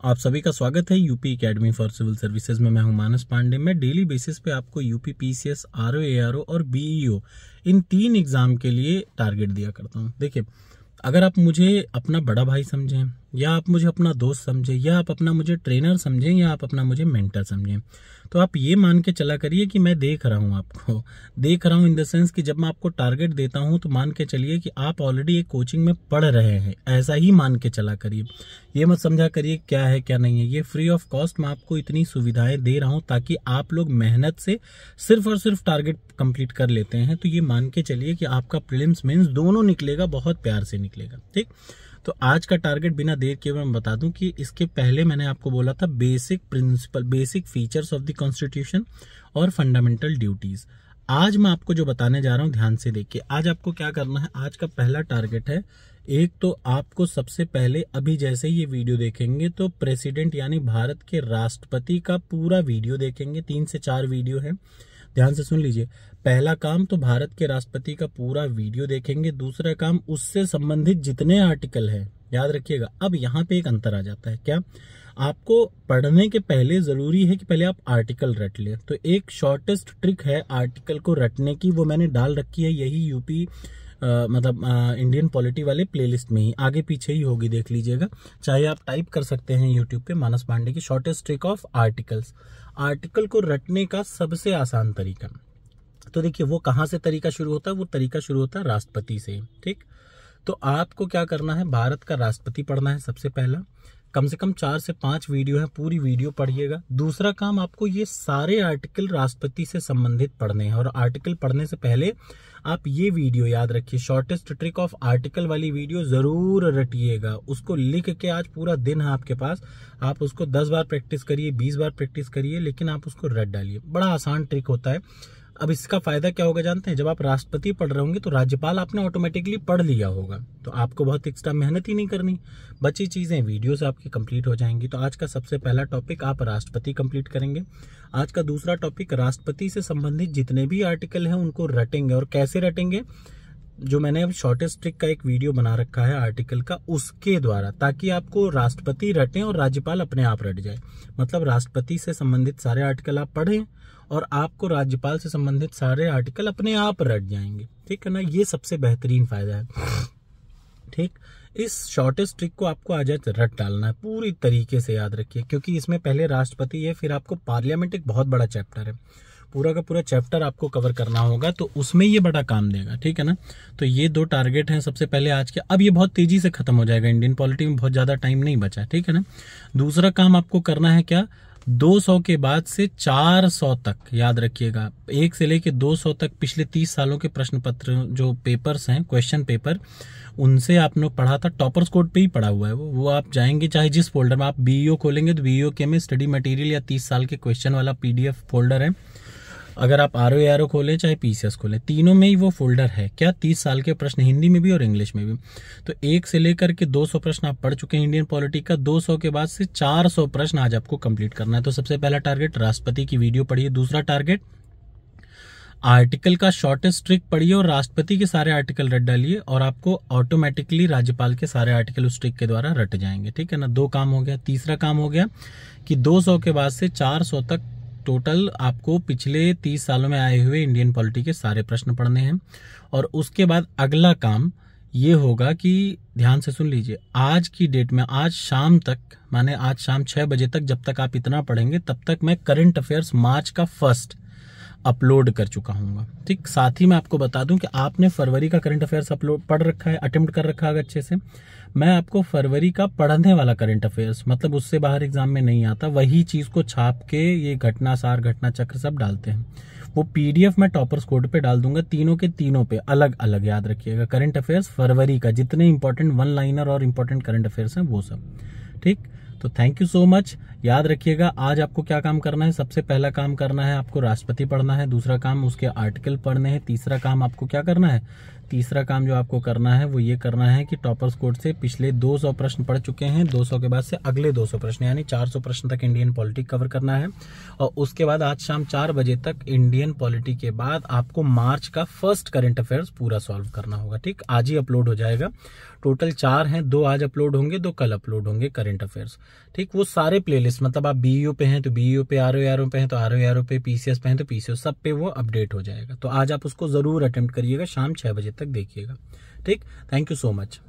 आप सभी का स्वागत है UP academy for civil services में। मैं हूँ मानस पांडे। मैं डेली बेसिस पे आपको यूपी पीसीएस आरओ एआरओ और बीईओ इन तीन एग्ज़ाम के लिए टारगेट दिया करता हूँ। देखिए, अगर आप मुझे अपना बड़ा भाई समझें या आप मुझे अपना दोस्त समझें, या आप अपना मुझे ट्रेनर समझें, या आप अपना मुझे मेंटर समझें। तो आप ये मान के चला करिए कि मैं देख रहा हूँ आपको। देख रहा हूँ इन द सेंस कि जब मैं आपको टारगेट देता हूँ तो मान के चलिए कि आप ऑलरेडी एक कोचिंग में पढ़ रहे हैं। ऐसा ही मान के चला करिए। ये मत समझा करिए क्या है, क्या नहीं है। ये फ्री ऑफ़ कॉस्ट मैं आपको इतनी सुविधाएँ दे रहा हूँ ताकि आप लोग मेहनत से सिर्फ़ और सिर्फ़ टारगेट कंप्लीट कर लेते हैं। तो ये मान के चलिए कि आपका प्रिलिम्स मेंस दोनों निकलेगा, बहुत प्यार से निकलेगा। ठीक? तो आज का टारगेट बिना देर के मैं बता दूँ कि इसके पहले मैंने आपको बोला था basic principle basic features of the constitution और फंडामेंटल ड्यूटीज़ आज मैं आपको जो बताने जा रहा हूँ, ध्यान से देखिए, आज आपको क्या करना है? आज का पहला टारगेट है, एक तो आपको सबसे पहले, अभी जैसे ये वीडियो देखेंगे तो प्रेसिडेंट यानी भारत के राष्ट्रपति का पूरा वीडियो देखेंगे, तीन से चार वीडियो है। ध्यान से सुन लीजिए पहला काम तो भारत के राष्ट्रपति का पूरा वीडियो देखेंगे दूसरा काम उससे संबंधित जितने आर्टिकल है याद रखिएगा। अब यहाँ पे एक अंतर आ जाता है क्या? आपको पढ़ने के पहले ज़रूरी है कि पहले आप आर्टिकल रट ले। तो एक शॉर्टेस्ट ट्रिक है आर्टिकल को रटने की वो मैंने डाल रखी है यही यूपी आ, मतलब आ, इंडियन पॉलिटी वाले प्लेलिस्ट में ही। आगे पीछे ही होगी देख लीजिएगा। चाहे आप टाइप कर सकते हैं यूट्यूब पे मानस पांडे की shortest trick of articles. Article को रटने का सबसे आसान तरीका। तो देखिए, वो कहाँ से तरीका शुरू होता है? वो तरीका शुरू होता है राष्ट्रपति से, ठीक? तो आपको क्या करना है? भारत का राष्ट्रपति पढ़ना है सबसे पहला। कम से कम चार से पाँच वीडियो है, पूरी वीडियो पढ़िएगा। दूसरा काम, आपको ये सारे आर्टिकल राष्ट्रपति से संबंधित पढ़ने हैं। और आर्टिकल पढ़ने से पहले आप ये वीडियो याद रखिए शॉर्टेस्ट ट्रिक ऑफ़ आर्टिकल वाली वीडियो ज़रूर रटिएगा। उसको लिख के आज पूरा दिन है आपके पास। आप उसको दस बार प्रैक्टिस करिए, बीस बार प्रैक्टिस करिए, लेकिन आप उसको रट डालिए। बड़ा आसान ट्रिक होता है। अब इसका फ़ायदा क्या होगा जानते हैं? जब आप राष्ट्रपति पढ़ रहे होंगे तो राज्यपाल आपने ऑटोमेटिकली पढ़ लिया होगा। तो आपको बहुत एक्स्ट्रा मेहनत ही नहीं करनी। बची चीज़ें वीडियो से आपकी कंप्लीट हो जाएँगी। तो आज का सबसे पहला टॉपिक आप राष्ट्रपति कंप्लीट करेंगे। आज का दूसरा टॉपिक राष्ट्रपति से संबंधित जितने भी आर्टिकल हैं, उनको रटेंगे। और कैसे रटेंगे? जो मैंने अब शॉर्टेस्ट ट्रिक का एक वीडियो बना रखा है आर्टिकल का, उसके द्वारा, ताकि आपको राष्ट्रपति रटें और राज्यपाल अपने आप रट जाए। मतलब राष्ट्रपति से संबंधित सारे आर्टिकल आप पढ़ें और आपको राज्यपाल से संबंधित सारे आर्टिकल अपने आप रट जाएँगे। ठीक है ना? ये सबसे बेहतरीन फ़ायदा है। ठीक? इस शॉर्टेस्ट ट्रिक को आपको आज रट डालना है। पूरी तरीके से याद रखिए, क्योंकि इसमें पहले राष्ट्रपति है, फिर आपको पार्लियामेंट एक बहुत बड़ा चैप्टर है। पूरा का पूरा चैप्टर आपको कवर करना होगा तो उसमें ये बड़ा काम देगा। ठीक है ना? तो ये दो टारगेट हैं सबसे पहले आज के। अब ये बहुत तेज़ी से खत्म हो जाएगा। इंडियन पॉलिटी में बहुत ज़्यादा टाइम नहीं बचा ठीक है ना? दूसरा काम आपको करना है क्या? 200 के बाद से 400 तक, याद रखिएगा। एक से लेके 200 तक पिछले 30 सालों के प्रश्न पत्र जो पेपर्स हैं क्वेश्चन पेपर उनसे आपने पढ़ा था। टॉपर्स कोड पे ही पढ़ा हुआ है वो। वो आप जाएँगे, चाहे जिस फोल्डर में आप बीईओ खोलेंगे तो बीईओ के में स्टडी मटेरियल या 30 साल के क्वेश्चन वाला पीडीएफ फोल्डर है। अगर आप आर ओ खोलें, चाहे पीसीएस खोलें, तीनों में ही वो फोल्डर है। क्या तीस साल के प्रश्न हिंदी में भी और इंग्लिश में भी? तो एक से लेकर के 200 प्रश्न आप पढ़ चुके हैं इंडियन पॉलिटी का 200 के बाद से 400 प्रश्न आज आपको कंप्लीट करना है। तो सबसे पहला टारगेट राष्ट्रपति की वीडियो पढ़िए। दूसरा टारगेट आर्टिकल का शॉर्टेस्ट ट्रिक पढ़िए और राष्ट्रपति के सारे आर्टिकल रट डालिए और आपको ऑटोमेटिकली राज्यपाल के सारे आर्टिकल उस ट्रिक के द्वारा रट जाएँगे। ठीक है ना? दो काम हो गया। तीसरा काम हो गया कि 200 के बाद से 400 तक टोटल आपको पिछले तीस सालों में आए हुए इंडियन पॉलिटी के सारे प्रश्न पढ़ने हैं और उसके बाद अगला काम ये होगा कि ध्यान से सुन लीजिए, आज की डेट में, आज शाम तक, माने आज शाम छह बजे तक जब तक आप इतना पढ़ेंगे, तब तक मैं करंट अफेयर्स मार्च का फ़र्स्ट अपलोड कर चुका हूँ ठीक, साथ ही मैं आपको बता दूँ कि आपने फरवरी का करंट अफेयर्स अपलोड पढ़ रखा है अटेम्प्ट कर रखा है अच्छे से। मैं आपको फरवरी का पढ़ने वाला करंट अफेयर्स मतलब उससे बाहर एग्ज़ाम में नहीं आता, वही चीज़ को छाप के ये घटना, सार घटना चक्र सब डालते हैं। वो पीडीएफ मैं टॉपर्स कोड पे डाल दूँगा, तीनों के तीनों पे अलग अलग याद रखिएगा। करंट अफेयर्स फरवरी का, जितने इंपॉर्टेंट वन लाइनर और इंपॉर्टेंट करंट अफेयर्स हैं, वो सब। ठीक? तो थैंक यू सो मच याद रखिएगा, आज आपको क्या काम करना है? सबसे पहला काम करना है आपको राष्ट्रपति पढ़ना है, दूसरा काम उसके आर्टिकल पढ़ने हैं, तीसरा काम आपको क्या करना है? तीसरा काम जो आपको करना है, वो ये करना है कि टॉपर्स कोर्ट से पिछले 200 प्रश्न पढ़ चुके हैं। 200 के बाद से अगले 200 प्रश्न, यानी 400 प्रश्न तक इंडियन पॉलिटी कवर करना है। और उसके बाद आज शाम चार बजे तक इंडियन पॉलिटी के बाद आपको मार्च का फ़र्स्ट करंट अफेयर्स पूरा सॉल्व करना होगा, ठीक? आज ही अपलोड हो जाएगा। टोटल चार हैं, दो आज अपलोड होंगे, दो कल अपलोड होंगे करंट अफेयर्स, ठीक? वो सारे प्लेलिस्ट मतलब आप बीईओ पे हैं तो बीईओ पे आर ओ आर ओ पे हैं तो आर ओ आर ओ पे पीसीएस पे हैं तो पीसीएस सब पे वो अपडेट हो जाएगा। तो आज आप उसको ज़रूर अटेम्प्ट करिएगा शाम छह बजे तक देखिएगा। ठीक? Thank you so much